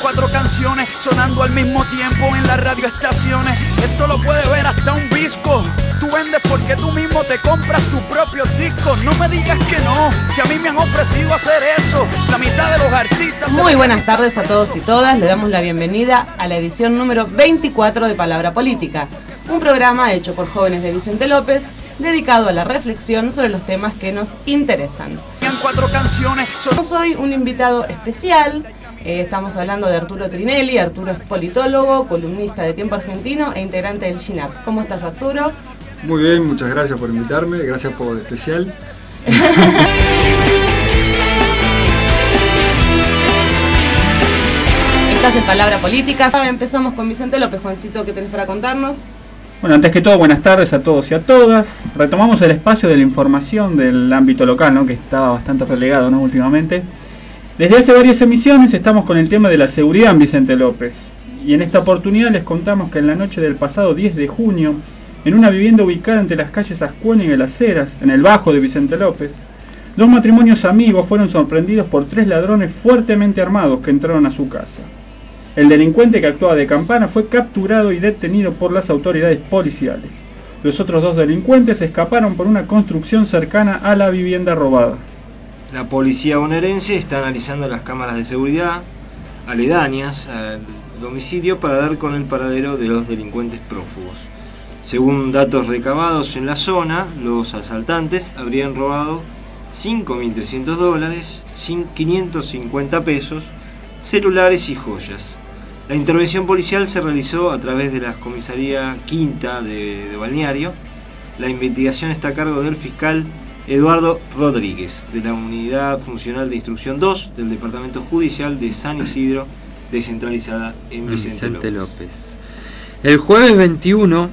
cuatro canciones sonando al mismo tiempo en las radioestaciones. Esto lo puede ver hasta un disco. Tú vendes porque tú mismo te compras tus propios discos. No me digas que no, si a mí me han ofrecido hacer eso. La mitad de los artistas. Muy buenas tardes a todos y todas. Le damos la bienvenida a la edición número 24 de Palabra Política, un programa hecho por jóvenes de Vicente López dedicado a la reflexión sobre los temas que nos interesan. Cuatro canciones. Soy un invitado especial. Eh, estamos hablando de Arturo Trinelli. Arturo es politólogo, columnista de Tiempo Argentino e integrante del GINAP. ¿Cómo estás, Arturo? Muy bien, muchas gracias por invitarme. Gracias por el especial. Estás en Palabra Política. Empezamos con Vicente López. Juancito, ¿qué tenés para contarnos? Bueno, antes que todo, buenas tardes a todos y a todas. Retomamos el espacio de la información del ámbito local, ¿no? que estaba bastante relegado ¿no? últimamente. Desde hace varias emisiones estamos con el tema de la seguridad en Vicente López. Y en esta oportunidad les contamos que en la noche del pasado 10 de junio, en una vivienda ubicada entre las calles Ascuéniga y Las Heras, en el Bajo de Vicente López, dos matrimonios amigos fueron sorprendidos por tres ladrones fuertemente armados que entraron a su casa. El delincuente que actuaba de campana fue capturado y detenido por las autoridades policiales. Los otros dos delincuentes escaparon por una construcción cercana a la vivienda robada. La policía bonaerense está analizando las cámaras de seguridad aledañas al domicilio para dar con el paradero de los delincuentes prófugos. Según datos recabados en la zona, los asaltantes habrían robado 5.300 dólares, 550 pesos, celulares y joyas. La intervención policial se realizó a través de la comisaría quinta de, Balneario. La investigación está a cargo del fiscal Eduardo Rodríguez, de la Unidad Funcional de Instrucción 2 del Departamento Judicial de San Isidro, descentralizada en Vicente, López. El jueves 21,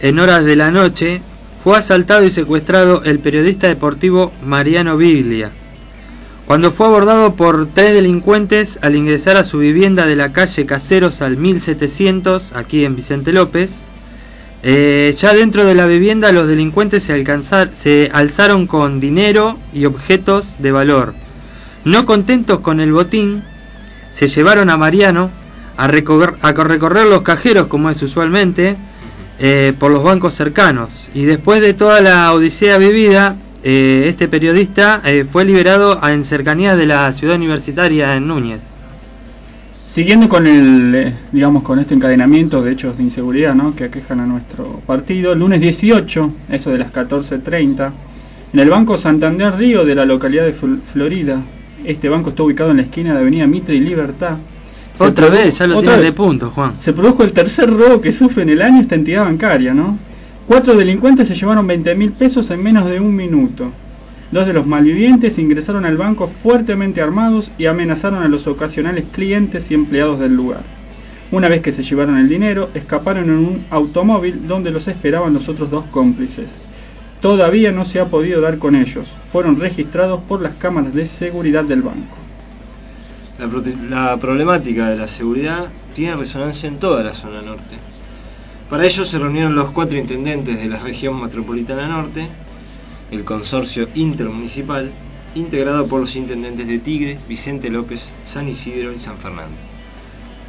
en horas de la noche, fue asaltado y secuestrado el periodista deportivo Mariano Biglia, cuando fue abordado por tres delincuentes al ingresar a su vivienda de la calle Caseros al 1700, aquí en Vicente López. Eh, ya dentro de la vivienda los delincuentes se, se alzaron con dinero y objetos de valor. No contentos con el botín, se llevaron a Mariano a, recorrer, a los cajeros como es usualmente eh, por los bancos cercanos. Y después de toda la odisea vivida, eh, este periodista fue liberado en cercanía de la ciudad universitaria en Núñez. Siguiendo con el, eh, digamos, con este encadenamiento de hechos de inseguridad ¿no? que aquejan a nuestro partido, el lunes 18, eso de las 14.30, en el Banco Santander Río de la localidad de Florida, este banco está ubicado en la esquina de Avenida Mitre y Libertad. Otra vez, ya lo tiene de punto, Juan. Se produjo el tercer robo que sufre en el año esta entidad bancaria, ¿no? Cuatro delincuentes se llevaron 20 mil pesos en menos de un minuto. Dos de los malvivientes ingresaron al banco fuertemente armados y amenazaron a los ocasionales clientes y empleados del lugar. Una vez que se llevaron el dinero, escaparon en un automóvil donde los esperaban los otros dos cómplices. Todavía no se ha podido dar con ellos. Fueron registrados por las cámaras de seguridad del banco. La, problemática de la seguridad tiene resonancia en toda la zona norte. Para ello se reunieron los cuatro intendentes de la región metropolitana norte, el consorcio intermunicipal, integrado por los intendentes de Tigre, Vicente López, San Isidro y San Fernando.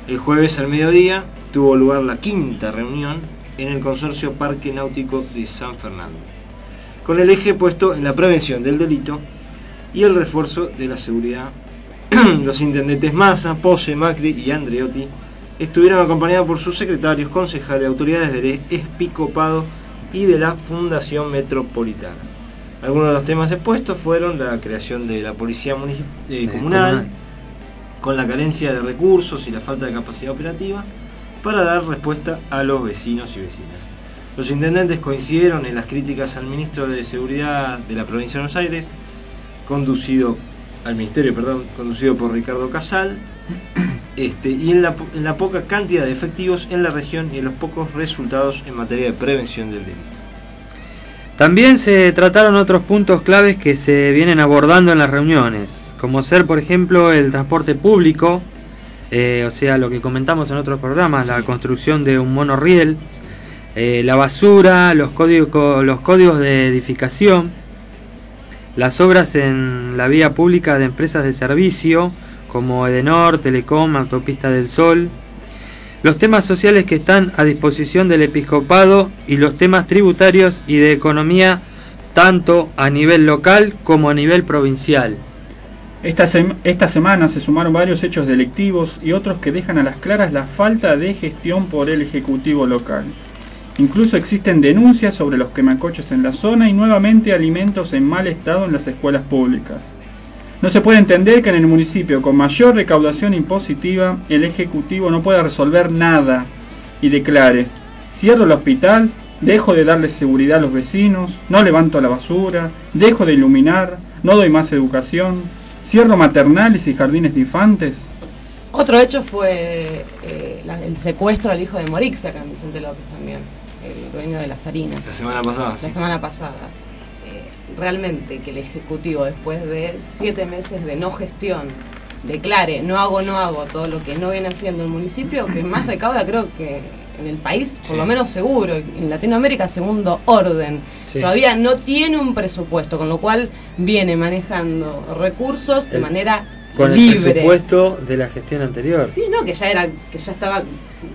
El jueves al mediodía tuvo lugar la quinta reunión en el consorcio Parque Náutico de San Fernando, con el eje puesto en la prevención del delito y el refuerzo de la seguridad. los intendentes Massa, Pose, Macri y Andreotti estuvieron acompañados por sus secretarios, concejales, autoridades del Espicopado y de la Fundación Metropolitana. Algunos de los temas expuestos fueron la creación de la Policía eh, comunal, con la carencia de recursos y la falta de capacidad operativa, para dar respuesta a los vecinos y vecinas. Los intendentes coincidieron en las críticas al ministro de Seguridad de la provincia de Buenos Aires, conducido al ministerio, perdón, conducido por Ricardo Casal, este, y en la, en la poca cantidad de efectivos en la región y en los pocos resultados en materia de prevención del delito. También se trataron otros puntos claves que se vienen abordando en las reuniones, como ser, por ejemplo, el transporte público, eh, o sea, lo que comentamos en otros programas, la construcción de un monorriel, eh, la basura, los códigos, los códigos de edificación, las obras en la vía pública de empresas de servicio, como Edenor, Telecom, Autopista del Sol, los temas sociales que están a disposición del episcopado y los temas tributarios y de economía tanto a nivel local como a nivel provincial. Esta, semana se sumaron varios hechos delictivos y otros que dejan a las claras la falta de gestión por el Ejecutivo local. Incluso existen denuncias sobre los quemacoches en la zona y nuevamente alimentos en mal estado en las escuelas públicas. No se puede entender que en el municipio con mayor recaudación impositiva el Ejecutivo no pueda resolver nada y declare, cierro el hospital, dejo de darle seguridad a los vecinos, no levanto la basura, dejo de iluminar, no doy más educación, cierro maternales y jardines de infantes. Otro hecho fue eh, el secuestro al hijo de Morix acá en Vicente López también, el dueño de las harinas. La semana pasada. La semana pasada realmente que el Ejecutivo, después de siete meses de no gestión, declare no hago, no hago todo lo que no viene haciendo el municipio, que más recauda creo que en el país, por lo menos seguro, en Latinoamérica segundo orden, todavía no tiene un presupuesto, con lo cual viene manejando recursos de manera con el presupuesto de la gestión anterior. Sí, no, que ya era que ya estaba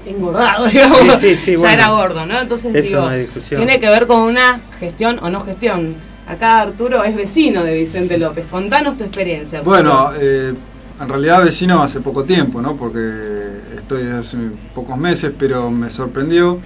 engordado, digamos. ya era gordo, ¿no? Entonces digo, tiene que ver con una gestión o no gestión Acá Arturo es vecino de Vicente López. Contanos tu experiencia. Bueno, eh, en realidad vecino hace poco tiempo, ¿no? Porque estoy hace pocos meses, pero me sorprendió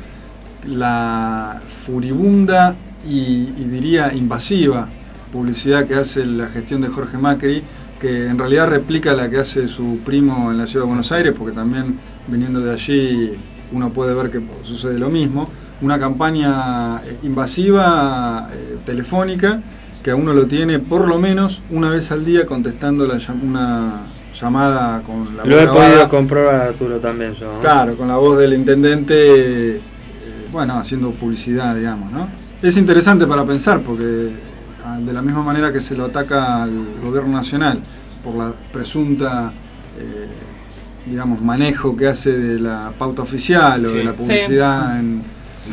la furibunda y, diría invasiva publicidad que hace la gestión de Jorge Macri, que en realidad replica la que hace su primo en la ciudad de Buenos Aires, porque también viniendo de allí uno puede ver que sucede lo mismo una campaña eh, invasiva eh, telefónica que a uno lo tiene por lo menos una vez al día contestando la, una llamada con la Lo he podido comprobar Arturo también yo. Claro, con la voz del intendente, eh, bueno, haciendo publicidad, digamos, ¿no? Es interesante para pensar porque ah, de la misma manera que se lo ataca al gobierno nacional por la presunta digamos manejo que hace de la pauta oficial o de la publicidad en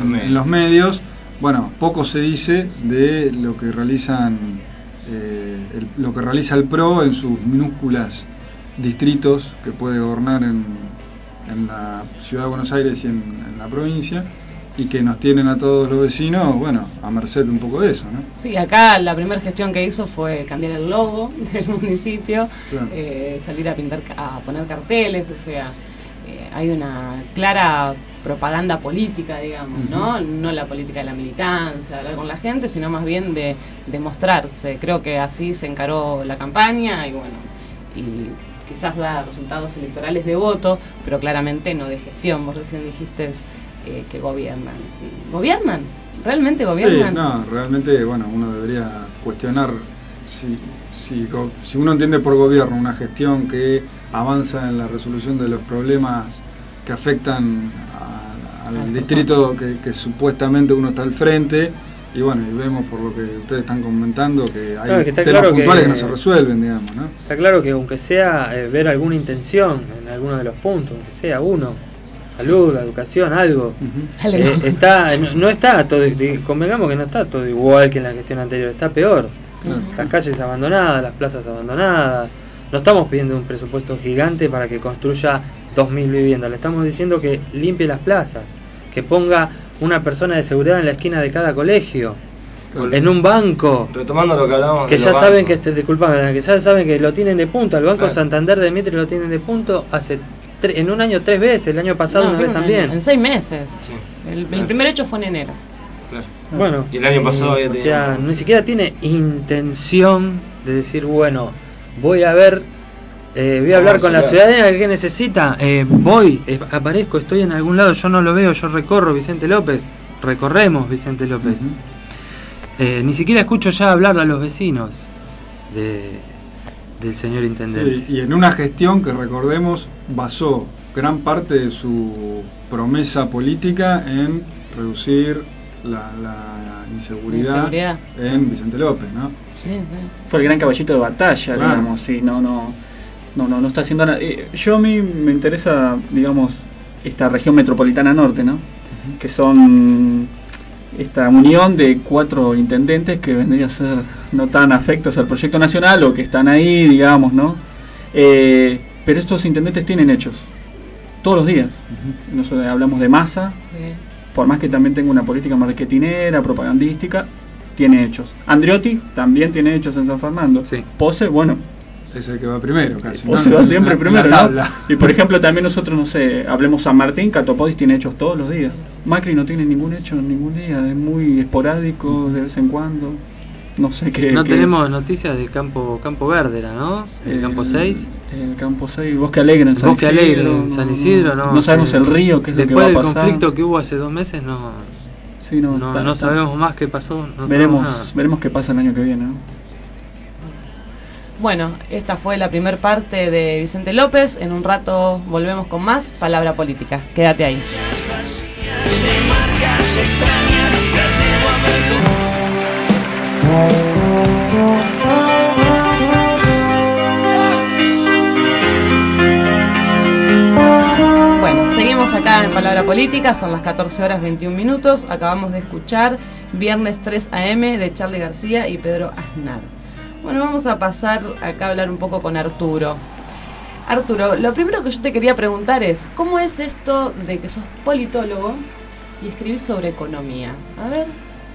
en, los medios, bueno, poco se dice de lo que realizan eh, lo que realiza el PRO en sus minúsculas distritos que puede gobernar en, la ciudad de Buenos Aires y en, la provincia y que nos tienen a todos los vecinos, bueno, a merced un poco de eso, ¿no? Sí, acá la primera gestión que hizo fue cambiar el logo del municipio, eh, salir a pintar, a poner carteles, o sea, hay una clara propaganda política, digamos, ¿no? No la política de la militancia, de hablar con la gente, sino más bien de, de mostrarse. Creo que así se encaró la campaña y bueno, y quizás da resultados electorales de voto, pero claramente no de gestión. Vos recién dijiste eh, que gobiernan. ¿Gobiernan? ¿Realmente gobiernan? Sí, no, realmente, bueno, uno debería cuestionar si, si, si uno entiende por gobierno una gestión que avanza en la resolución de los problemas que afectan al distrito que, supuestamente uno está al frente y bueno, y vemos por lo que ustedes están comentando que hay temas puntuales que, no se resuelven, digamos, ¿no? Está claro que aunque sea eh, ver alguna intención en alguno de los puntos, aunque sea uno, salud, la educación, algo, eh, está no, está todo, convengamos que no está todo igual que en la gestión anterior, está peor. Las calles abandonadas, las plazas abandonadas. No estamos pidiendo un presupuesto gigante para que construya 2.000 viviendas, le estamos diciendo que limpie las plazas que ponga una persona de seguridad en la esquina de cada colegio, en un banco. Retomando lo que hablábamos. Que ya saben que, este, disculpame, que ya saben que lo tienen de punto. El Banco Santander de Mitre lo tienen de punto hace en un año tres veces, el año pasado una vez también. En, seis meses. el, primer hecho fue en enero. Bueno, y el año pasado ya O sea, ni siquiera tiene intención de decir, bueno, voy a ver eh, voy a hablar con la ciudadanía que necesita. Eh, voy, aparezco, estoy en algún lado, yo no lo veo, yo recorro Vicente López. Recorremos Vicente López. Eh, ni siquiera escucho ya hablar a los vecinos del señor intendente. y en una gestión que recordemos basó gran parte de su promesa política en reducir la, inseguridad, en Vicente López, ¿no? Fue el gran caballito de batalla, digamos, sí, no, no no, no, no está haciendo nada. Eh, yo a mí me interesa, digamos, esta región metropolitana norte, ¿no? Que son esta unión de cuatro intendentes que vendría a ser no tan afectos al proyecto nacional o que están ahí, digamos, ¿no? Eh, pero estos intendentes tienen hechos. Todos los días. Nosotros hablamos de masa, Sí. Por más que también tenga una política marketinera, propagandística, tiene hechos. Andriotti también tiene hechos en San Fernando. Sí. Pose, bueno, Es el que va primero, casi. Pose ¿no? va siempre La- primero, la ¿no? tabla. Y por ejemplo también nosotros, no sé, hablemos San Martín, Catopodis tiene hechos todos los días. Macri no tiene ningún hecho ningún día, es muy esporádico de vez en cuando. No sé qué. No qué- tenemos noticias del campo campo verde, ¿no? El campo 6. El campo 6, Bosque Alegre en San Bosque Isidro. Alegre en San Isidro, no. No sabemos sí. el río, qué es Después lo que del va a pasar. conflicto que hubo hace dos meses, no, Sí, no, no, está- no está- sabemos más qué pasó. no veremos, veremos qué pasa el año que viene. ¿no? Bueno, esta fue la primer parte de Vicente López. En un rato volvemos con más Palabra Política. Quédate ahí. Acá en Palabra Política, son las 14 horas 21 minutos. Acabamos de escuchar Viernes 3 AM de Charlie García y Pedro Aznar. Bueno, vamos a pasar acá a hablar un poco con Arturo. Arturo, lo primero que yo te quería preguntar es, ¿cómo es esto de que sos politólogo y escribís sobre economía? A ver,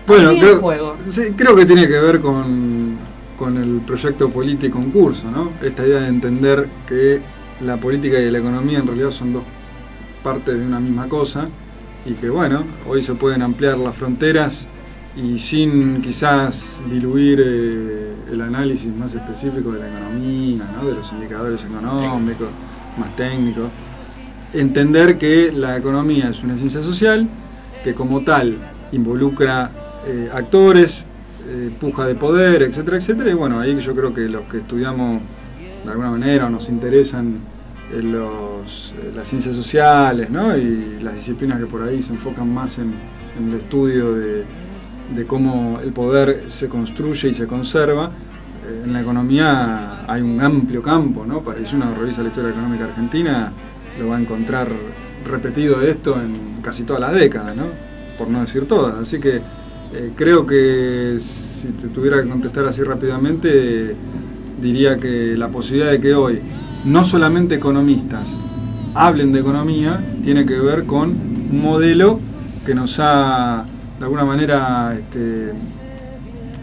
Bueno, creo, juego. sí, creo que tiene que ver con, con el proyecto político en curso, ¿no? Esta idea de entender que la política y la economía en realidad son dos partes de una misma cosa y que, bueno, hoy se pueden ampliar las fronteras y sin quizás diluir eh, el análisis más específico de la economía, ¿no? de los indicadores económicos, más técnicos, entender que la economía es una ciencia social que como tal involucra eh, actores, eh, puja de poder, etcétera, etcétera. Y bueno, ahí yo creo que los que estudiamos de alguna manera o nos interesan los, eh, las ciencias sociales ¿no? y las disciplinas que por ahí se enfocan más en, en el estudio de, cómo el poder se construye y se conserva. Eh, en la economía hay un amplio campo, ¿no? Si uno revisa la historia económica argentina, lo va a encontrar repetido esto en casi todas las décadas, ¿no? Por no decir todas. Así que eh, creo que si te tuviera que contestar así rápidamente, diría que la posibilidad de que hoy no solamente economistas hablen de economía tiene que ver con un modelo que nos ha de alguna manera este,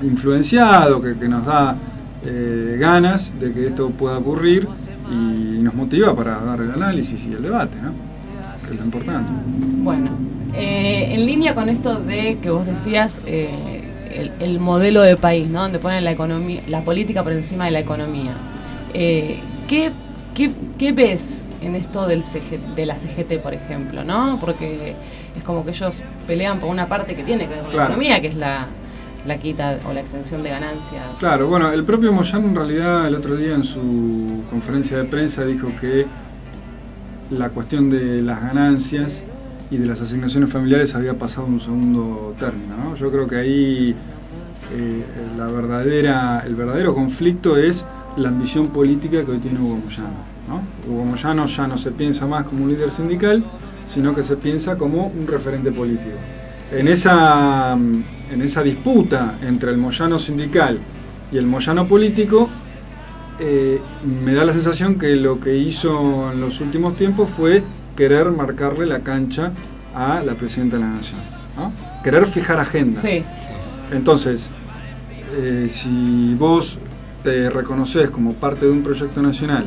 influenciado, que, nos da eh, ganas de que esto pueda ocurrir y nos motiva para dar el análisis y el debate, ¿no? que es lo importante. Bueno, eh, en línea con esto de que vos decías eh, el, el modelo de país, ¿no? Donde ponen la economía, la política por encima de la economía. ¿qué, qué, qué ves en esto del CG de la CGT, por ejemplo, no? Porque es como que ellos pelean por una parte que tiene que ver con la economía, que es la, la quita o la extensión de ganancias. Claro, bueno, el propio Moyano en realidad el otro día en su conferencia de prensa dijo que la cuestión de las ganancias y de las asignaciones familiares había pasado a un segundo término. ¿no? Yo creo que ahí eh, la verdadera, el verdadero conflicto es la ambición política que hoy tiene Hugo Moyano. ¿no? Hugo Moyano ya no se piensa más como un líder sindical, sino que se piensa como un referente político. En esa, en esa disputa entre el Moyano sindical y el Moyano político, eh, me da la sensación que lo que hizo en los últimos tiempos fue querer marcarle la cancha a la presidenta de la nación. ¿no? Querer fijar agenda. Sí, Entonces, eh, si vos te reconoces como parte de un proyecto nacional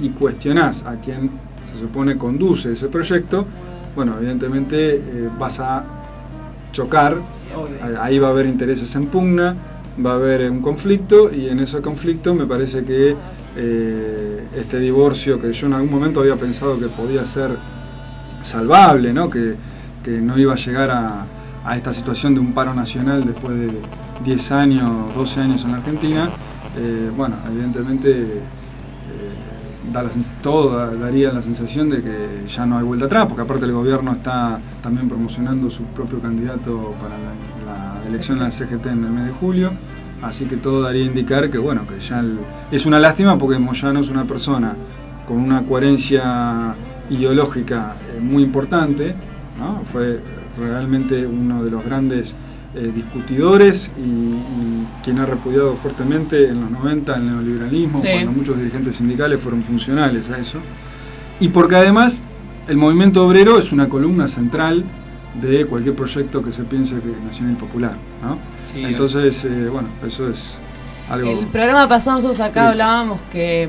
y cuestionás a quien se supone conduce ese proyecto, bueno, evidentemente eh, vas a chocar, ahí va a haber intereses en pugna, va a haber un conflicto y en ese conflicto me parece que eh, este divorcio que yo en algún momento había pensado que podía ser salvable, ¿no? que, que no iba a llegar a, a esta situación de un paro nacional después de 10 años, 12 años en Argentina, eh, bueno, evidentemente eh, da todo da- daría la sensación de que ya no hay vuelta atrás, porque aparte el gobierno está también promocionando su propio candidato para la, elección de la CGT en el mes de julio, así que todo daría a indicar que bueno, que ya el- es una lástima porque Moyano es una persona con una coherencia ideológica eh, muy importante, fue realmente uno de los grandes eh, discutidores y, y quien ha repudiado fuertemente en los 90 el neoliberalismo, Sí. cuando muchos dirigentes sindicales fueron funcionales a eso. Y porque además el movimiento obrero es una columna central de cualquier proyecto que se piense que nacional y popular. ¿no? Sí, Entonces, eh, bueno, eso es algo... El programa pasado nosotros acá Sí. hablábamos que,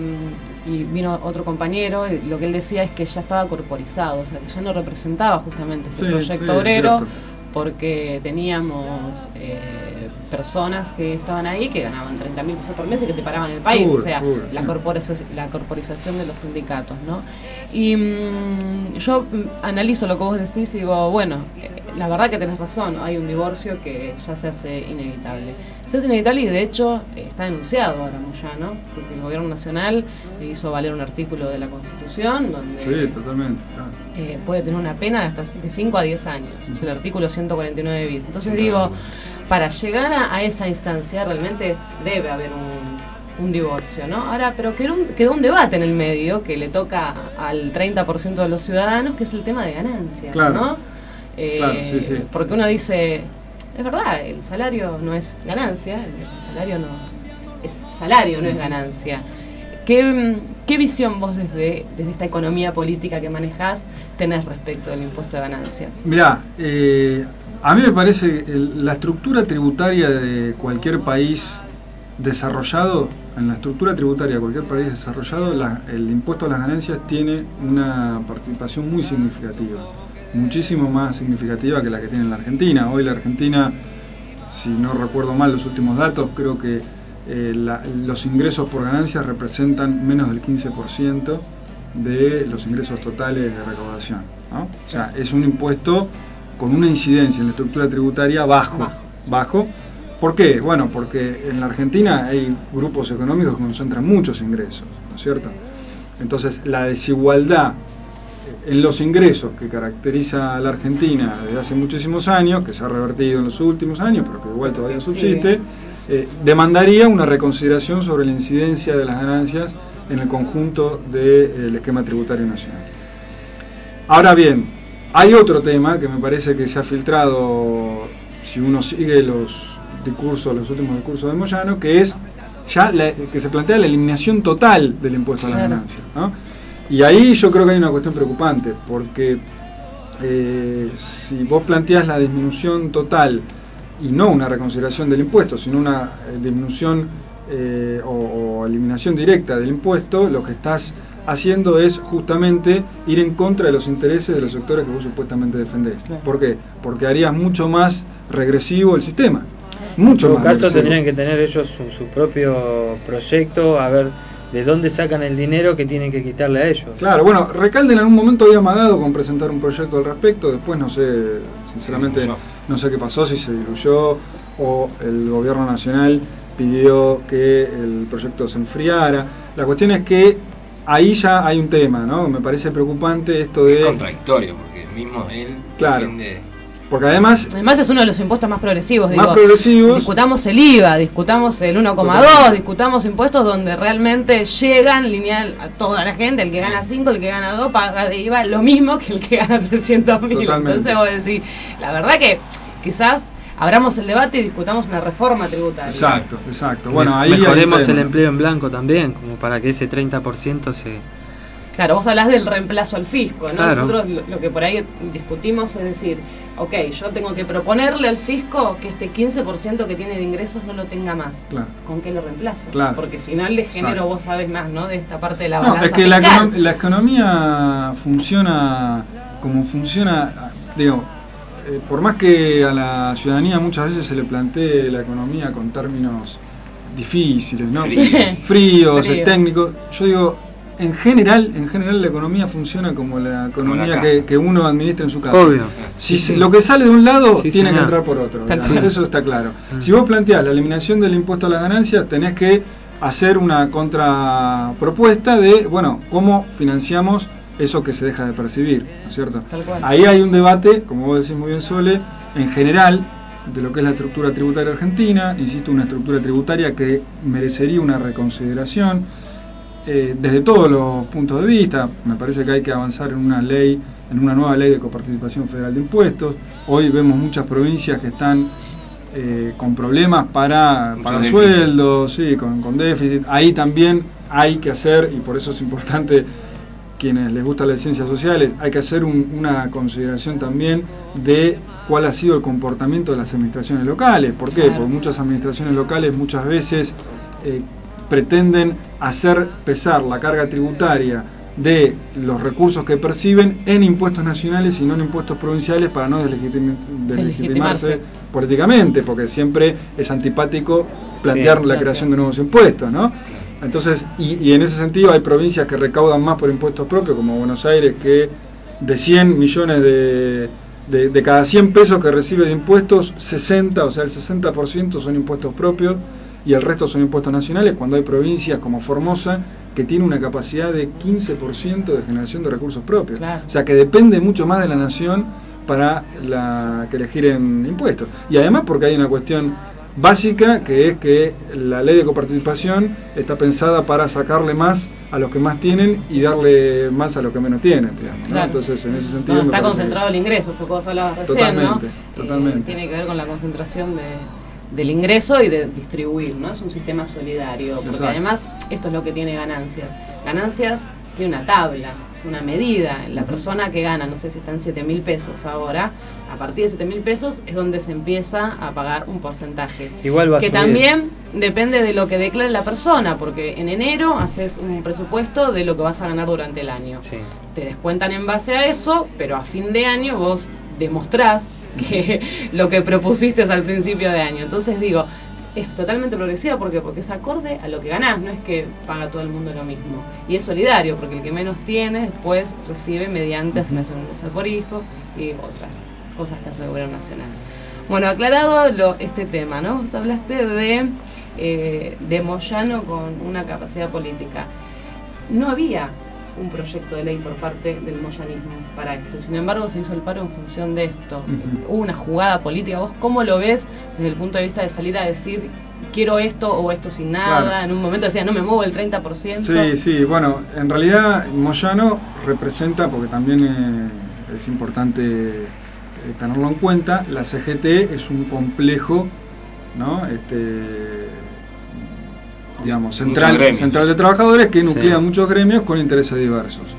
mm, y vino otro compañero, y lo que él decía es que ya estaba corporizado, o sea, que ya no representaba justamente este Sí, proyecto obrero. Porque teníamos eh, personas que estaban ahí que ganaban 30 mil pesos por mes y que te paraban el país, o sea, la, corporización, la corporización de los sindicatos, ¿no? Y mm, yo mm, analizo lo que vos decís y digo, bueno, eh, la verdad que tenés razón, hay un divorcio que ya se hace inevitable. Se hace inevitable y de hecho está denunciado ahora Moyano, porque el gobierno nacional hizo valer un artículo de la Constitución donde Sí, totalmente. claro. eh, puede tener una pena de hasta de 5 a 10 años. Es el artículo 149 bis. Entonces digo, para llegar a, a esa instancia realmente debe haber un, un divorcio, ¿no? Ahora, pero quedó un, quedó un debate en el medio que le toca al 30% de los ciudadanos, que es el tema de ganancias, Claro. ¿no? Eh, Claro, sí, sí. Porque uno dice, es verdad, el salario no es ganancia, el salario no es, es salario, no es ganancia. ¿Qué, qué visión vos desde, desde esta economía política que manejás tenés respecto del impuesto de ganancias? Mirá, eh, a mí me parece que el- la estructura tributaria de cualquier país desarrollado, en la estructura tributaria de cualquier país desarrollado, la- el impuesto a las ganancias tiene una participación muy significativa, muchísimo más significativa que la que tiene la Argentina. Hoy la Argentina, si no recuerdo mal los últimos datos, creo que eh, la- los ingresos por ganancias representan menos del 15% de los ingresos totales de recaudación. ¿no? O sea, es un impuesto con una incidencia en la estructura tributaria bajo. Bajo. Bajo. ¿Por qué? Bueno, porque en la Argentina hay grupos económicos que concentran muchos ingresos, ¿no es cierto? Entonces, la desigualdad en los ingresos que caracteriza a la Argentina desde hace muchísimos años, que se ha revertido en los últimos años, pero que igual todavía subsiste, eh, demandaría una reconsideración sobre la incidencia de las ganancias en el conjunto del esquema tributario nacional. Ahora bien, hay otro tema que me parece que se ha filtrado, si uno sigue los discursos, los últimos discursos de Moyano, que es ya la- que se plantea la eliminación total del impuesto a ganancias. ¿no? Y ahí yo creo que hay una cuestión preocupante, porque eh, si vos planteás la disminución total y no una reconsideración del impuesto, sino una eh, disminución eh, o, o eliminación directa del impuesto, lo que estás haciendo es justamente ir en contra de los intereses de los sectores que vos supuestamente defendés. Claro. ¿Por qué? Porque harías mucho más regresivo el sistema. Mucho En todo más caso tendrían que tener ellos su, su propio proyecto, a ver de dónde sacan el dinero que tienen que quitarle a ellos. Claro, bueno, Recalde en algún momento había amagado con presentar un proyecto al respecto, después no sé, sinceramente, no sé qué pasó, si se diluyó o el gobierno nacional pidió que el proyecto se enfriara. La cuestión es que ahí ya hay un tema, ¿no? Me parece preocupante esto Es de... contradictorio, porque mismo él Claro. defiende. Porque además, Además es uno de los impuestos más progresivos, más digo. progresivos... Discutamos el IVA, discutamos el 1,2, Totalmente. discutamos impuestos donde realmente llegan lineal a toda la gente, el que Sí. gana 5, el que gana 2 paga de IVA lo mismo que el que gana 300 mil. Entonces vos decís, la verdad que quizás abramos el debate y discutamos una reforma tributaria. Exacto, exacto. Bueno, ahí Mejoremos el empleo en blanco también, como para que ese 30% se... Claro, vos hablás del reemplazo al fisco, ¿no? Claro. Nosotros lo, lo que por ahí discutimos es decir, ok, yo tengo que proponerle al fisco que este 15% que tiene de ingresos no lo tenga más. Claro. ¿Con qué lo reemplazo? Claro. Porque si no, el de género vos sabes más, ¿no? De esta parte de la No, balanza es que la, fiscal. econom- la economía funciona como funciona, digo, eh, por más que a la ciudadanía muchas veces se le plantee la economía con términos difíciles, ¿no? Fríos. Sí. Fríos, Frío. eh, técnicos. Yo digo, en general, en general la economía funciona como la economía la que, uno administra en su casa. Obvio. Si Sí, se- sí. lo que sale de un lado Sí, tiene que entrar por otro. Eso está claro. Mm. Si vos planteás la eliminación del impuesto a las ganancias, tenés que hacer una contrapropuesta de, bueno, cómo financiamos eso que se deja de percibir, ¿no es cierto? Tal cual. Ahí hay un debate, como vos decís muy bien Sole, en general de lo que es la estructura tributaria argentina, insisto, una estructura tributaria que merecería una reconsideración eh, desde todos los puntos de vista. Me parece que hay que avanzar en una ley, en una nueva ley de coparticipación federal de impuestos. Hoy vemos muchas provincias que están eh, con problemas para Mucho déficit. sueldos, sí, con, con déficit. Ahí también hay que hacer, y por eso es importante quienes les gustan las ciencias sociales, hay que hacer un- una consideración también de cuál ha sido el comportamiento de las administraciones locales. ¿Por qué? Claro. Porque muchas administraciones locales muchas veces eh, pretenden hacer pesar la carga tributaria de los recursos que perciben en impuestos nacionales y no en impuestos provinciales para no deslegitim- deslegitimarse Deslegitimarse. políticamente, porque siempre es antipático plantear Sí, la claro. creación de nuevos impuestos, ¿no? Entonces, y, y en ese sentido hay provincias que recaudan más por impuestos propios, como Buenos Aires, que de 100 millones de, de, de cada 100 pesos que recibe de impuestos, 60, o sea, el 60% son impuestos propios y el resto son impuestos nacionales, cuando hay provincias como Formosa que tiene una capacidad de 15% de generación de recursos propios. Claro. O sea, que depende mucho más de la nación para la, que elegir en impuestos. Y además porque hay una cuestión básica que es que la ley de coparticipación está pensada para sacarle más a los que más tienen y darle más a los que menos tienen, digamos, ¿no? Claro. Entonces, en ese sentido... Está concentrado el ingreso, esto que vos hablabas recién, ¿no? Totalmente, totalmente. Eh, tiene que ver con la concentración de, del ingreso y de distribuir, ¿no? Es un sistema solidario, porque Exacto. además esto es lo que tiene ganancias. Ganancias tiene una tabla, es una medida. La persona que gana, no sé si están 7 mil pesos ahora, a partir de 7 mil pesos es donde se empieza a pagar un porcentaje. Igual va a que también depende de lo que declare la persona, porque en enero haces un presupuesto de lo que vas a ganar durante el año Sí. te descuentan en base a eso, pero a fin de año vos demostrás que lo que propusiste al principio de año. Entonces digo, es totalmente progresiva ¿por qué? porque es acorde a lo que ganás, no es que paga todo el mundo lo mismo. Y es solidario, porque el que menos tiene después recibe mediante asignación universal por hijo y otras cosas que hace el gobierno nacional. Bueno, aclarado lo- este tema, ¿no? Vos hablaste de, eh, de Moyano con una capacidad política. No había un proyecto de ley por parte del moyanismo para esto. Sin embargo, se hizo el paro en función de esto. Hubo una jugada política. ¿Vos cómo lo ves desde el punto de vista de salir a decir quiero esto o esto sin nada? Claro. En un momento decía no me muevo el 30%. Sí, sí, bueno, en realidad Moyano representa, porque también eh, es importante eh, tenerlo en cuenta, la CGT es un complejo, ¿no? Este, digamos, central, central de trabajadores que Sí. nuclea muchos gremios con intereses diversos.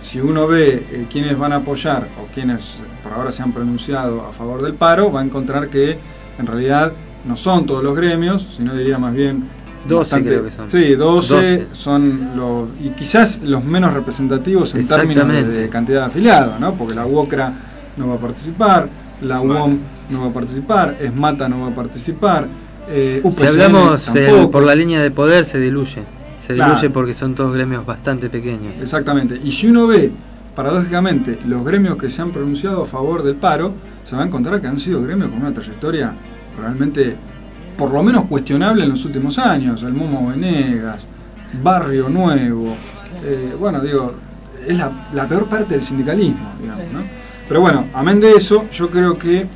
Si uno ve eh, quiénes van a apoyar o quienes por ahora se han pronunciado a favor del paro, va a encontrar que en realidad no son todos los gremios, sino diría más bien 12 creo que son. Sí, 12, 12. son los y quizás los menos representativos en términos de, cantidad de afiliados, ¿no? Porque la UOCRA no va a participar, la. UOM no va a participar, ESMATA no va a participar, eh, Si hablamos eh, por la línea de poder, se diluye. Se Claro. diluye porque son todos gremios bastante pequeños. Exactamente. Y si uno ve, paradójicamente, los gremios que se han pronunciado a favor del paro, se va a encontrar que han sido gremios con una trayectoria realmente, por lo menos cuestionable en los últimos años. El Momo Venegas, Barrio Nuevo. eh, bueno, digo, es la, la peor parte del sindicalismo, digamos, Sí. ¿no? Pero bueno, amén de eso, yo creo que,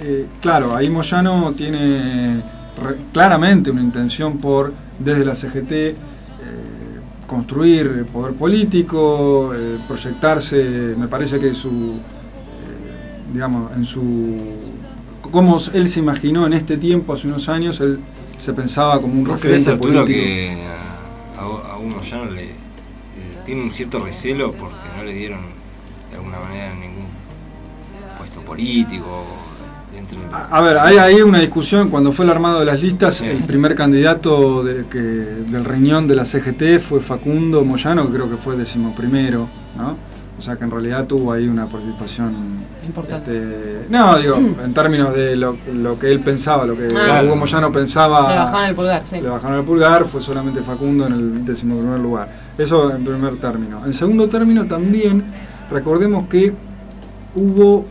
eh, claro, ahí Moyano tiene re- claramente una intención por, desde la CGT, eh, construir poder político, eh, proyectarse, me parece que su, eh, digamos, en su, como él se imaginó en este tiempo, hace unos años, él se pensaba como un ¿Vos crees, referente Arturo, político. que a, a uno ya no le eh, tiene un cierto recelo porque no le dieron de alguna manera ningún puesto político A a ver, hay ahí una discusión. Cuando fue el armado de las listas, Sí. el primer candidato de- que, del riñón de la CGT fue Facundo Moyano, que creo que fue decimoprimero, ¿no? O sea que en realidad tuvo ahí una participación Importante. este, no, digo, en términos de lo, lo que él pensaba, lo que Ah. Hugo Moyano pensaba. Le bajaban el pulgar, sí. Le bajaron el pulgar, fue solamente Facundo en el decimoprimer lugar. Eso en primer término. En segundo término también, recordemos que hubo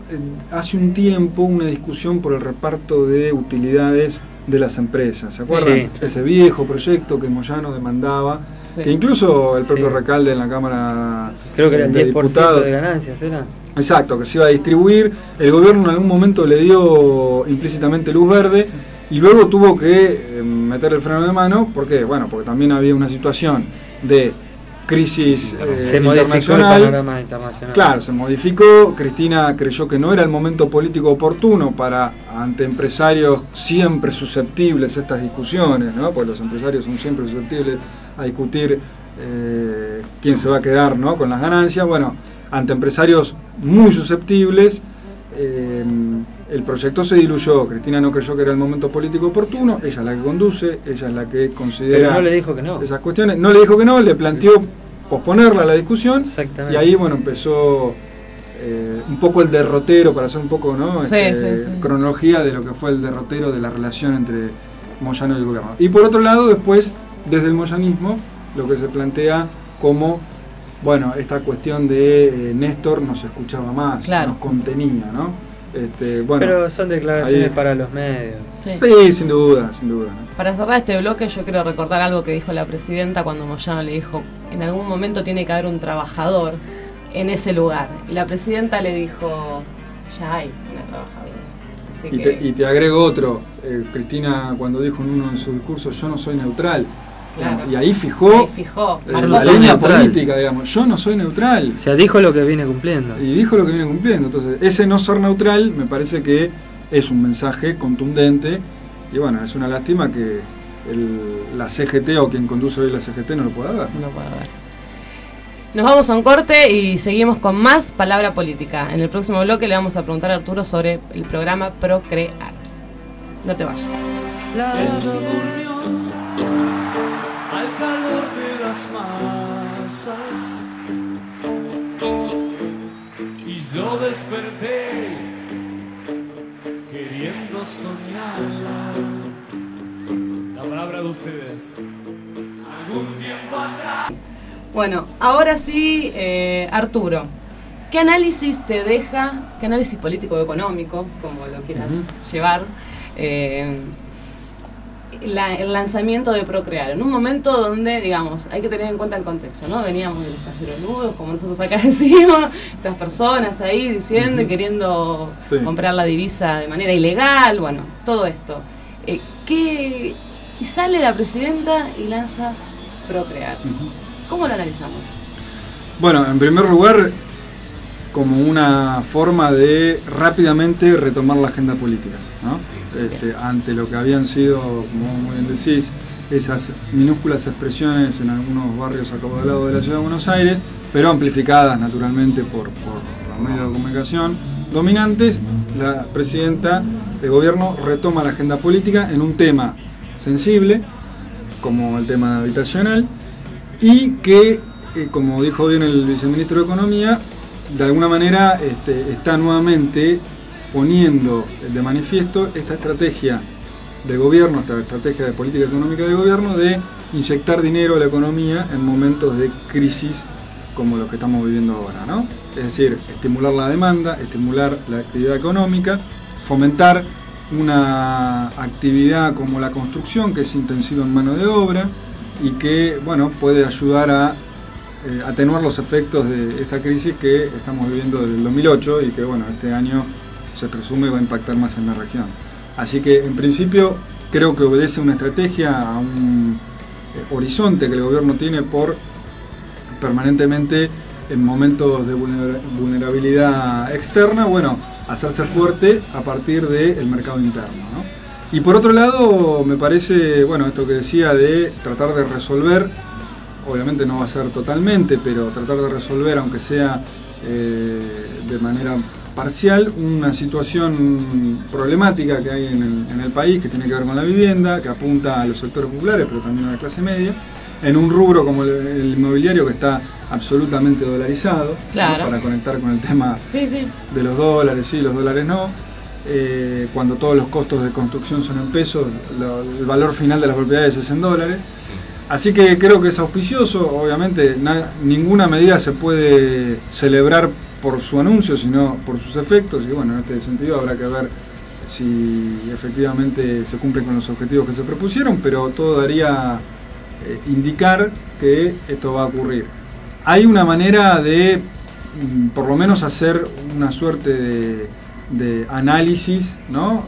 hace un tiempo una discusión por el reparto de utilidades de las empresas. ¿Se acuerdan? Sí. Ese viejo proyecto que Moyano demandaba, Sí. que incluso el propio Sí. Recalde en la Cámara Creo que era el de 10% Diputados de ganancias, ¿era? Exacto, que se iba a distribuir. El gobierno en algún momento le dio implícitamente luz verde y luego tuvo que eh, meter el freno de mano. ¿Por qué? Bueno, porque también había una situación de crisis eh, Se modificó el panorama internacional. Claro, se modificó. Cristina creyó que no era el momento político oportuno para, ante empresarios siempre susceptibles a estas discusiones, ¿no? Porque los empresarios son siempre susceptibles a discutir eh, quién se va a quedar ¿no? con las ganancias. Bueno, ante empresarios muy susceptibles, eh, el proyecto se diluyó. Cristina no creyó que era el momento político oportuno. Ella es la que conduce, ella es la que considera Pero no le dijo que no. esas cuestiones. No le dijo que no, le planteó posponerla la discusión. Exactamente. Y ahí, bueno, empezó eh, un poco el derrotero, para hacer un poco, ¿no? Sí, Este, sí, sí. Cronología de lo que fue el derrotero de la relación entre Moyano y el gobierno. Y por otro lado, después, desde el moyanismo, lo que se plantea como, bueno, esta cuestión de eh, Néstor nos escuchaba más, Claro. nos contenía, ¿no? Este, bueno, Pero son declaraciones ahí- para los medios. Sí. sí, sin duda, sin duda. ¿no? Para cerrar este bloque, yo quiero recordar algo que dijo la presidenta cuando Moyano le dijo: en algún momento tiene que haber un trabajador en ese lugar. Y la presidenta le dijo: ya hay una trabajadora. Así Y que, te, y te agrego otro, eh, Cristina cuando dijo en uno de sus discursos, yo no soy neutral. Claro. Y ahí fijó ahí fijó. eh, la línea neutral. política, digamos. Yo no soy neutral. O sea, dijo lo que viene cumpliendo. Y dijo lo que viene cumpliendo. Entonces, ese no ser neutral me parece que es un mensaje contundente. Y bueno, es una lástima que el- la CGT o quien conduce hoy la CGT no lo pueda ver. No puedo ver. Nos vamos a un corte y seguimos con más palabra política. En el próximo bloque le vamos a preguntar a Arturo sobre el programa Procrear. No te vayas. Las masas y yo desperté queriendo soñarla. La palabra de ustedes. Algún tiempo atrás. Bueno, ahora sí, eh, Arturo, ¿qué análisis te deja, qué análisis político o económico, como lo quieras llevar, eh, la- el lanzamiento de Procrear? En un momento donde, digamos, hay que tener en cuenta el contexto, ¿no? Veníamos de los caseros como nosotros acá decimos, estas personas ahí diciendo y queriendo Sí. comprar la divisa de manera ilegal, bueno, todo esto. Eh, ¿qué? Y sale la presidenta y lanza Procrear. ¿Cómo lo analizamos? Bueno, en primer lugar, como una forma de rápidamente retomar la agenda política, ¿no? Este, ante lo que habían sido, como muy bien decís, esas minúsculas expresiones en algunos barrios acaudalados de la ciudad de Buenos Aires, pero amplificadas naturalmente por, por los medios de comunicación dominantes, la presidenta de gobierno retoma la agenda política en un tema sensible, como el tema habitacional, y que, eh, como dijo bien el viceministro de Economía, de alguna manera este, está nuevamente poniendo de manifiesto esta estrategia de gobierno, esta estrategia de política económica de gobierno de inyectar dinero a la economía en momentos de crisis como los que estamos viviendo ahora, ¿no? Es decir, estimular la demanda, estimular la actividad económica, fomentar una actividad como la construcción que es intensiva en mano de obra y que, bueno, puede ayudar a eh, atenuar los efectos de esta crisis que estamos viviendo desde el 2008 y que, bueno, este año se presume va a impactar más en la región. Así que, en principio, creo que obedece una estrategia, a un eh, horizonte que el gobierno tiene por permanentemente en momentos de vulnera- vulnerabilidad externa, bueno, hacerse fuerte a partir del mercado interno. ¿no? Y por otro lado, me parece, bueno, esto que decía de tratar de resolver, obviamente no va a ser totalmente, pero tratar de resolver, aunque sea eh, de manera parcial, una situación problemática que hay en el, en el país, que tiene que ver con la vivienda, que apunta a los sectores populares, pero también a la clase media, en un rubro como el, el inmobiliario que está absolutamente dolarizado, para conectar con el tema Sí, sí. de los dólares, sí, los dólares no. Eh, cuando todos los costos de construcción son en pesos, lo- el valor final de las propiedades es en dólares. Así que creo que es auspicioso, obviamente na- ninguna medida se puede celebrar por su anuncio, sino por sus efectos, y bueno, en este sentido habrá que ver si efectivamente se cumplen con los objetivos que se propusieron, pero todo daría eh, indicar que esto va a ocurrir. Hay una manera de, mm, por lo menos, hacer una suerte de, análisis, ¿no?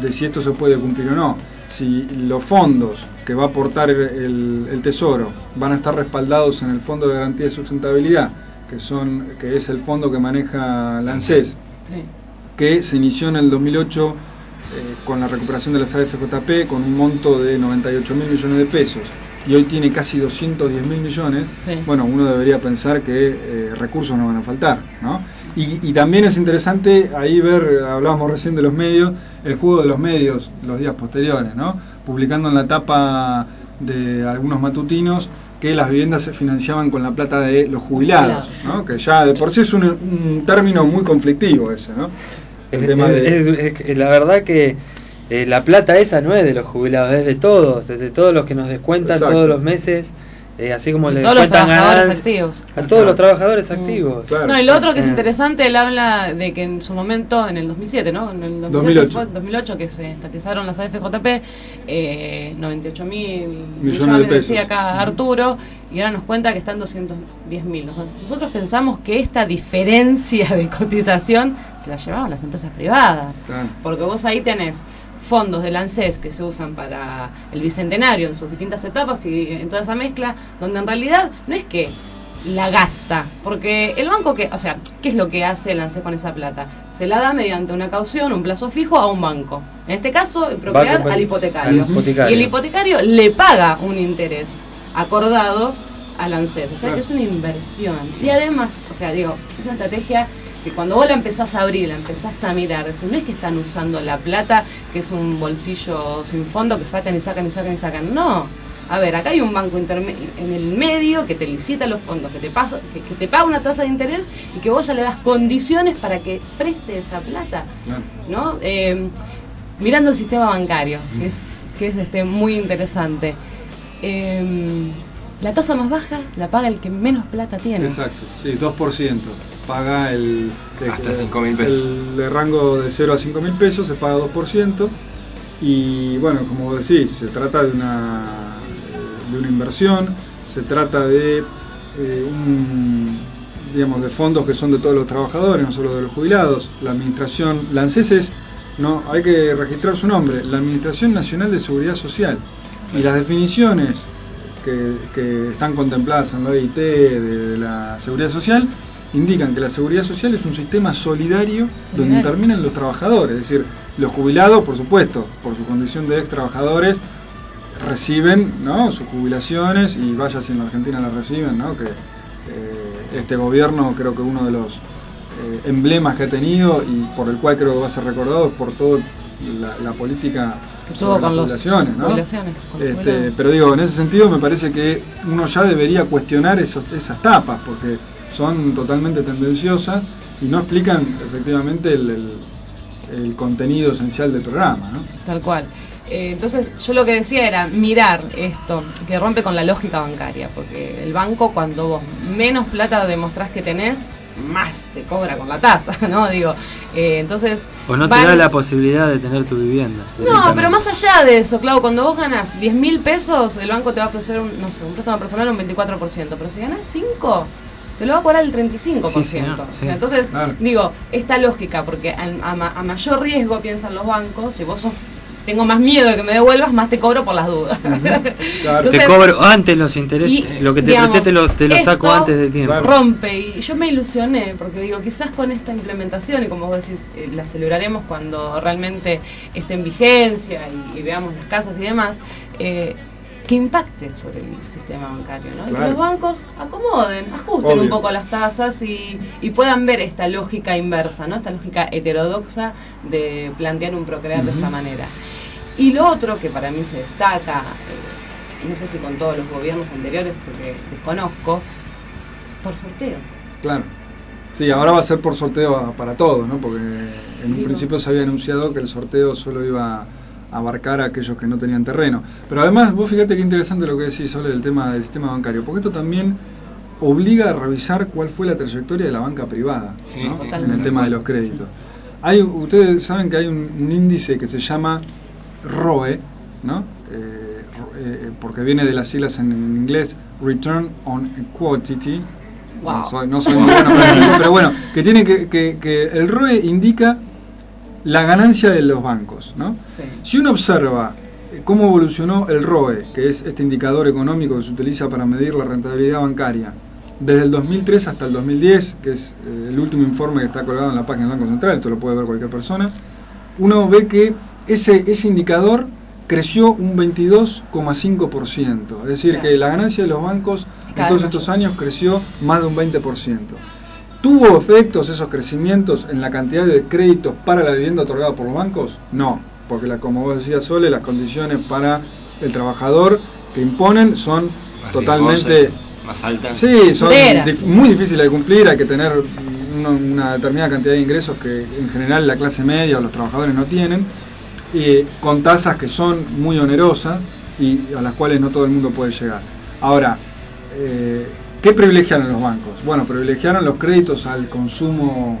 De si esto se puede cumplir o no. Si los fondos que va a aportar el- el Tesoro van a estar respaldados en el Fondo de Garantía de Sustentabilidad, que, son, que es el fondo que maneja la ANSES, Sí. que se inició en el 2008 eh, con la recuperación de las AFJP con un monto de 98 mil millones de pesos y hoy tiene casi 210 mil millones, Sí. bueno, uno debería pensar que eh, recursos no van a faltar, ¿no? Y, y también es interesante ahí ver, hablábamos recién de los medios, el juego de los medios los días posteriores, ¿no? Publicando en la tapa de algunos matutinos que las viviendas se financiaban con la plata de los jubilados, ¿no? Que ya de por sí es un, un término muy conflictivo ese, ¿no? El Es- tema de- es- es que la verdad que eh, la plata esa no es de los jubilados, es de todos, es de todos los que nos descuentan Exacto. todos los meses, eh, así como le Todos los trabajadores activos. a todos los trabajadores Mm. activos. Claro. No, y lo otro que es Eh. interesante, él habla de que en su momento, en el 2007, ¿no? En el 2008. fue 2008 que se estatizaron las AFJP, eh, 98 mil Millones millones, de pesos. decía acá Arturo, y ahora nos cuenta que están 210 mil. Nosotros pensamos que esta diferencia de cotización se la llevaban las empresas privadas, Claro. porque vos ahí tenés fondos del ANSES que se usan para el bicentenario en sus distintas etapas y en toda esa mezcla, donde en realidad no es que la gasta, porque el banco que, o sea, ¿qué es lo que hace el ANSES con esa plata? Se la da mediante una caución, un plazo fijo a un banco. En este caso, el Banco- al hipotecario. al hipotecario. Y el hipotecario le paga un interés acordado al ANSES, o sea Claro. que es una inversión. Y además, o sea, digo, es una estrategia que cuando vos la empezás a abrir, la empezás a mirar, no es que están usando la plata, que es un bolsillo sin fondo, que sacan y sacan y sacan y sacan. No. A ver, acá hay un banco interme- en el medio que te licita los fondos, que te, pasa, que, que te paga una tasa de interés y que vos ya le das condiciones para que preste esa plata. ¿no? Eh, mirando el sistema bancario, que es, que es este, muy interesante. Eh, la tasa más baja la paga el que menos plata tiene. Exacto, sí, 2%. Paga el. Hasta que- 5.000 pesos. El de rango de 0 a 5 mil pesos se paga 2%. Y bueno, como vos decís, se trata de una, de una inversión, se trata de eh, un, digamos, de fondos que son de todos los trabajadores, no solo de los jubilados. La administración, la ANSES es, no, hay que registrar su nombre, la Administración Nacional de Seguridad Social. Y las definiciones que, que están contempladas en la OIT de, de la seguridad social indican que la seguridad social es un sistema solidario, donde intervienen los trabajadores, es decir, los jubilados, por supuesto, por su condición de ex trabajadores, reciben ¿no? sus jubilaciones y vaya si en la Argentina las reciben, ¿no? que eh, este gobierno creo que uno de los eh, emblemas que ha tenido y por el cual creo que va a ser recordado es por toda la, la política Que sobre las jubilaciones, ¿no? jubilaciones, Este, pero digo, en ese sentido me parece que uno ya debería cuestionar esos- esas tapas, porque son totalmente tendenciosas y no explican efectivamente el, el- el contenido esencial del programa. ¿no? Tal cual. Eh, entonces, yo lo que decía era mirar esto, que rompe con la lógica bancaria, porque el banco, cuando vos menos plata demostrás que tenés, más te cobra con la tasa, ¿no? Digo, eh, entonces. O no te van- da la posibilidad de tener tu vivienda. No, pero más allá de eso, Clau, cuando vos ganas 10 mil pesos, el banco te va a ofrecer un, no sé, un préstamo personal un 24%, pero si ganas 5, te lo va a cobrar el 35%. Sí, señor, O sí. sea, entonces, Claro. digo, esta lógica, porque a, ma- a mayor riesgo piensan los bancos, si vos sos, tengo más miedo de que me devuelvas, más te cobro por las dudas. Claro. te cobro antes los intereses, Y, lo que te digamos, presté te lo, te lo saco antes de tiempo. Rompe y yo me ilusioné porque digo quizás con esta implementación y como vos decís eh, la celebraremos cuando realmente esté en vigencia y, y veamos las casas y demás eh, que impacte sobre el sistema bancario ¿no? Y que los bancos acomoden ajusten Obvio. un poco las tasas y, y puedan ver esta lógica inversa no esta lógica heterodoxa de plantear un procrear de esta manera y lo otro que para mí se destaca eh, no sé si con todos los gobiernos anteriores porque desconozco por sorteo. Claro. Sí, ahora va a ser por sorteo para todos, ¿no? Porque en un Digo. principio se había anunciado que el sorteo solo iba a abarcar a aquellos que no tenían terreno. Pero además, vos fíjate qué interesante lo que decís sobre el tema del sistema bancario, porque esto también obliga a revisar cuál fue la trayectoria de la banca privada Sí, ¿no? sí. en el tema de los créditos. Hay, ustedes saben que hay un, un índice que se llama ROE, ¿no? Eh, ro- eh, porque viene de las siglas en, en inglés Return on Equity. Wow. No soy, no soy muy bueno decirlo, pero bueno, que tiene que, que- que el ROE indica la ganancia de los bancos, ¿no? Sí. Si uno observa eh, cómo evolucionó el ROE, que es este indicador económico que se utiliza para medir la rentabilidad bancaria. Desde el 2003 hasta el 2010, que es eh, el último informe que está colgado en la página del Banco Central, esto lo puede ver cualquier persona, uno ve que ese, ese indicador creció un 22,5%. Es decir, Claro. que la ganancia de los bancos en todos estos años creció más de un 20%. ¿Tuvo efectos esos crecimientos en la cantidad de créditos para la vivienda otorgada por los bancos? No, porque la, como vos decías, Sole, las condiciones para el trabajador que imponen son Más totalmente... más alta. Sí, son dif- muy difíciles de cumplir, hay que tener una, una determinada cantidad de ingresos que en general la clase media o los trabajadores no tienen, y con tasas que son muy onerosas y a las cuales no todo el mundo puede llegar. Ahora, eh, ¿qué privilegiaron los bancos? Bueno, privilegiaron los créditos al consumo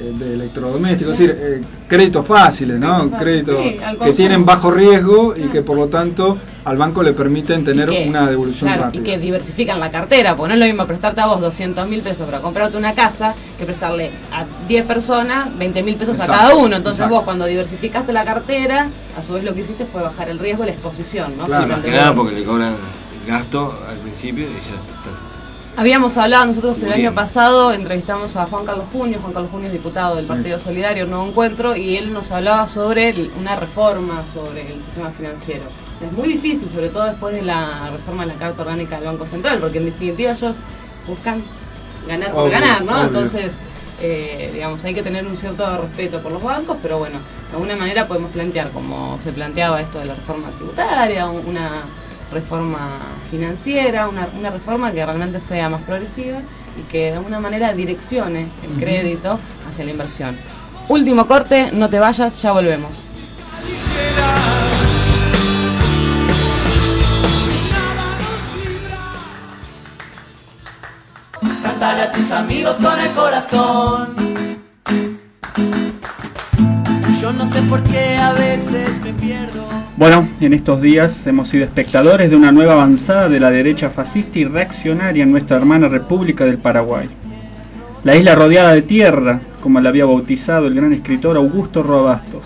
eh, de electrodomésticos, es decir, eh, créditos fáciles, ¿no? Créditos sí, que tienen bajo riesgo y que por lo tanto al banco le permiten tener que- una devolución claro, rápida. Y que diversifican la cartera, porque no es lo mismo prestarte a vos 200 mil pesos para comprarte una casa que prestarle a 10 personas 20 mil pesos Exacto, a cada uno. Entonces exacto. vos cuando diversificaste la cartera, a su vez lo que hiciste fue bajar el riesgo y la exposición, ¿no? Claro. Sí, más que nada porque le cobran el gasto al principio y ya está. Habíamos hablado nosotros el año pasado, entrevistamos a Juan Carlos Junio, Juan Carlos Junio es diputado del Sí. Partido Solidario, Nuevo Encuentro, y él nos hablaba sobre una reforma sobre el sistema financiero. O sea, es muy difícil, sobre todo después de la reforma de la Carta Orgánica del Banco Central, porque en definitiva ellos buscan ganar por Obvio, ganar, ¿no? obvio. Entonces, eh, digamos, hay que tener un cierto respeto por los bancos, pero bueno, de alguna manera podemos plantear, como se planteaba esto de la reforma tributaria, un- una reforma financiera, una, una reforma que realmente sea más progresiva y que de alguna manera direccione el crédito hacia la inversión. Último corte, no te vayas, ya volvemos. A tus amigos con el corazón. Bueno, en estos días hemos sido espectadores de una nueva avanzada de la derecha fascista y reaccionaria en nuestra hermana República del Paraguay. La isla rodeada de tierra, como la había bautizado el gran escritor Augusto Roabastos.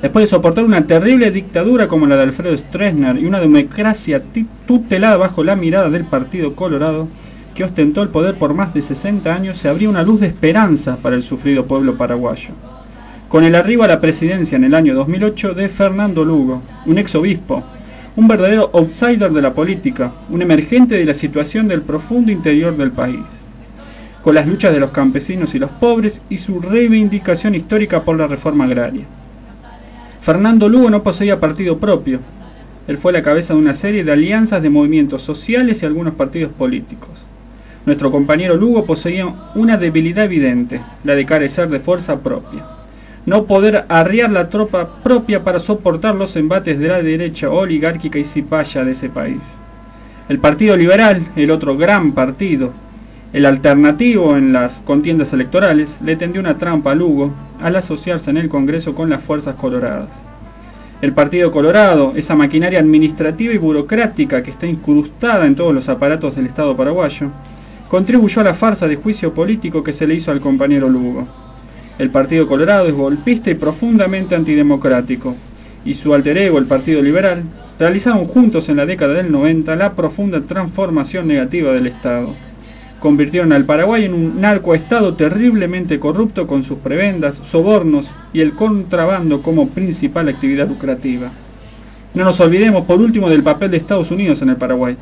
Después de soportar una terrible dictadura como la de Alfredo Stroessner y una democracia tutelada bajo la mirada del Partido Colorado, que ostentó el poder por más de 60 años, se abría una luz de esperanza para el sufrido pueblo paraguayo con el arribo a la presidencia en el año 2008 de Fernando Lugo, un ex obispo, un verdadero outsider de la política, un emergente de la situación del profundo interior del país, con las luchas de los campesinos y los pobres y su reivindicación histórica por la reforma agraria. Fernando Lugo no poseía partido propio, él fue la cabeza de una serie de alianzas de movimientos sociales y algunos partidos políticos. Nuestro compañero Lugo poseía una debilidad evidente, la de carecer de fuerza propia no poder arriar la tropa propia para soportar los embates de la derecha oligárquica y cipaya de ese país. El Partido Liberal, el otro gran partido, el alternativo en las contiendas electorales, le tendió una trampa a Lugo al asociarse en el Congreso con las fuerzas coloradas. El Partido Colorado, esa maquinaria administrativa y burocrática que está incrustada en todos los aparatos del Estado paraguayo, contribuyó a la farsa de juicio político que se le hizo al compañero Lugo. El Partido Colorado es golpista y profundamente antidemocrático, y su alter ego, el Partido Liberal, realizaron juntos en la década del 90 la profunda transformación negativa del Estado. Convirtieron al Paraguay en un narcoestado terriblemente corrupto con sus prebendas, sobornos y el contrabando como principal actividad lucrativa. No nos olvidemos por último del papel de Estados Unidos en el Paraguay.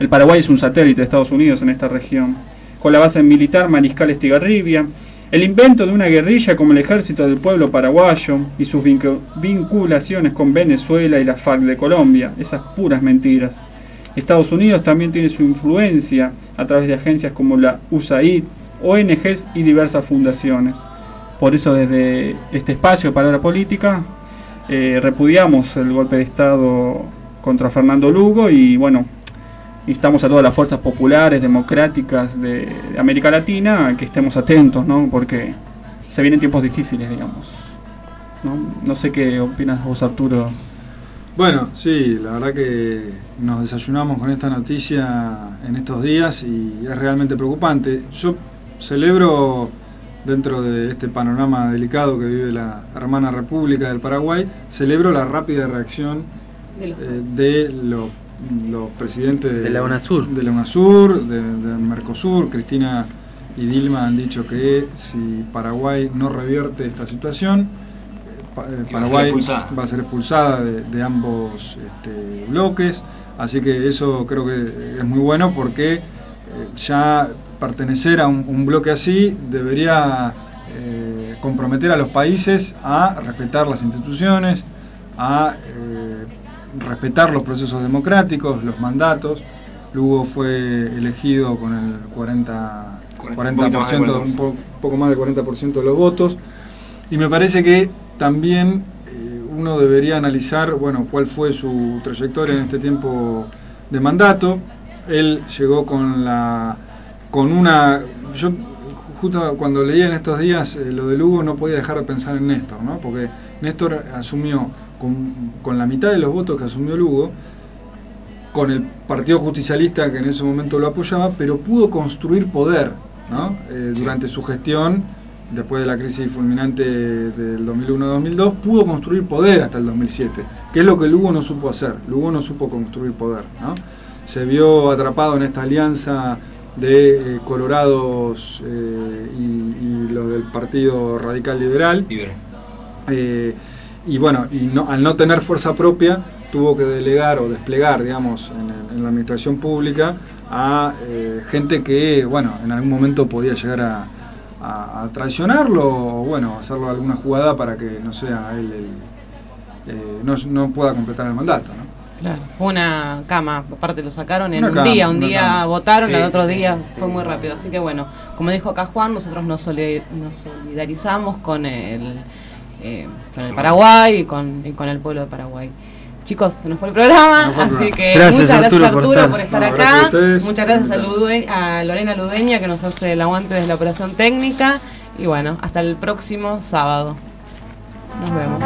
El Paraguay es un satélite de Estados Unidos en esta región, con la base militar Mariscal Estigarribia, el invento de una guerrilla como el Ejército del Pueblo Paraguayo y sus vincu- vinculaciones con Venezuela y la FARC de Colombia, esas puras mentiras. Estados Unidos también tiene su influencia a través de agencias como la USAID, ONGs y diversas fundaciones. Por eso desde este espacio de Palabra Política eh, repudiamos el golpe de Estado contra Fernando Lugo y bueno, instamos a todas las fuerzas populares, democráticas de de América Latina a que estemos atentos, ¿no? Porque se vienen tiempos difíciles, digamos. ¿no? no sé qué opinas vos, Arturo. Bueno, sí, la verdad que nos desayunamos con esta noticia en estos días y es realmente preocupante. Yo celebro dentro de este panorama delicado que vive la hermana República del Paraguay, celebro la rápida reacción De los eh, de los, los presidentes De la UNASUR. de la UNASUR, de, de Mercosur, Cristina y Dilma han dicho que si Paraguay no revierte esta situación, eh, eh, Que va a ser Paraguay expulsada. va a ser expulsada de, de ambos este, bloques, así que eso creo que es muy bueno porque eh, ya pertenecer a un, un bloque así debería eh, comprometer a los países a respetar las instituciones, a eh, respetar los procesos democráticos, los mandatos. Lugo fue elegido con el 40, Cuarenta- un poquito más del 40%, un po- poco más del 40% de los votos. Y me parece que también eh, uno debería analizar, bueno, cuál fue su trayectoria en este tiempo de mandato. Él llegó con la con una yo justo cuando leía en estos días eh, lo de Lugo no podía dejar de pensar en Néstor, ¿no? Porque Néstor asumió con, con la mitad de los votos que asumió Lugo con el Partido Justicialista que en ese momento lo apoyaba, pero pudo construir poder ¿no? Eh, Sí. durante su gestión, después de la crisis fulminante del 2001-2002, pudo construir poder hasta el 2007, que es lo que Lugo no supo hacer. Lugo no supo construir poder. ¿no? Se vio atrapado en esta alianza de eh, Colorados eh, y, y los del Partido Radical Liberal. Libre. Y bueno, y no- al no tener fuerza propia, tuvo que delegar o desplegar, digamos, en, en la administración pública a eh, gente que, bueno, en algún momento podía llegar a, a- a traicionarlo o, bueno, hacerlo alguna jugada para que no sea él el, eh, no, no pueda completar el mandato, ¿no? Claro, fue una cama, aparte lo sacaron en Una un cama, día, un día cama. votaron, Sí, al otro sí, día sí, fue muy rápido. Así que bueno, como dijo acá Juan, nosotros nos solidarizamos con el, eh, con el Paraguay y con, con, el pueblo de Paraguay. Chicos, se nos fue el programa, así que muchas gracias Arturo por estar, acá. Muchas gracias a, a Lorena Ludeña que nos hace el aguante desde la operación técnica. Y bueno, hasta el próximo sábado. Nos vemos.